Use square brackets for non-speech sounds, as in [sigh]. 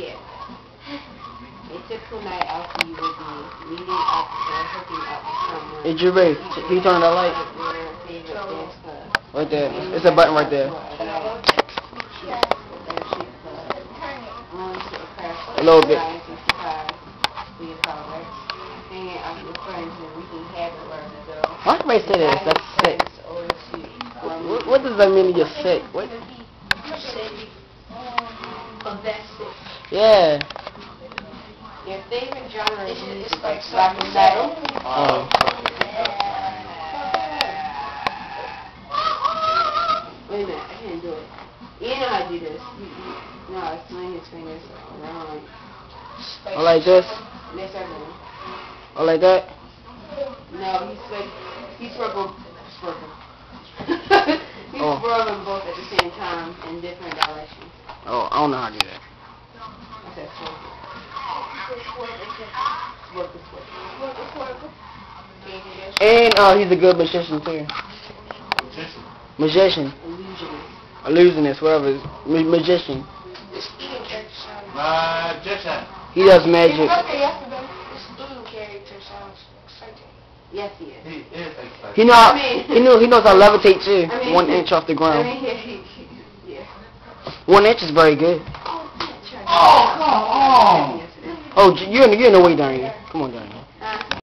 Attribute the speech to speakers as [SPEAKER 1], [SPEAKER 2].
[SPEAKER 1] Yeah. A typical night out for you would be meeting up or hooking up with someone.
[SPEAKER 2] Hey, Drew, babe, can you turn on that light?
[SPEAKER 1] Your favorite.
[SPEAKER 2] Right there. It's a button right there. A little bit. Why do I say this? That's sick. What, what does that mean you're sick? What? Yeah.
[SPEAKER 1] Your favorite genre is music, like rock and metal.
[SPEAKER 2] Oh.
[SPEAKER 1] Wait a minute, I can't do it. You know how to do this. You, you, no, swing his fingers around.
[SPEAKER 2] Or like this?
[SPEAKER 1] This everything.
[SPEAKER 2] Or like that?
[SPEAKER 1] No, he's like, he's swirled, [laughs] swirled. he's
[SPEAKER 2] Oh.
[SPEAKER 1] swirling both at the same time in different directions.
[SPEAKER 2] Oh, I don't know how to do that.
[SPEAKER 1] I said swirl. Swirl, swirl. Can you do this?
[SPEAKER 2] And uh, he's a good magician too. Magician.
[SPEAKER 1] Illusionist.
[SPEAKER 2] Illusionist, whatever. Ma- magician.
[SPEAKER 3] Magician.
[SPEAKER 2] He does magic.
[SPEAKER 1] Yes, he is.
[SPEAKER 3] He is excited.
[SPEAKER 2] He know how, he know he knows how to levitate too. [laughs]
[SPEAKER 1] I mean-
[SPEAKER 2] One inch off the
[SPEAKER 1] I
[SPEAKER 2] ground.
[SPEAKER 1] mean, [laughs] he, he, he, yeah.
[SPEAKER 2] One inch is very good.
[SPEAKER 3] Oh,
[SPEAKER 2] Oh, you're in, you're in the way down here. Come on down here.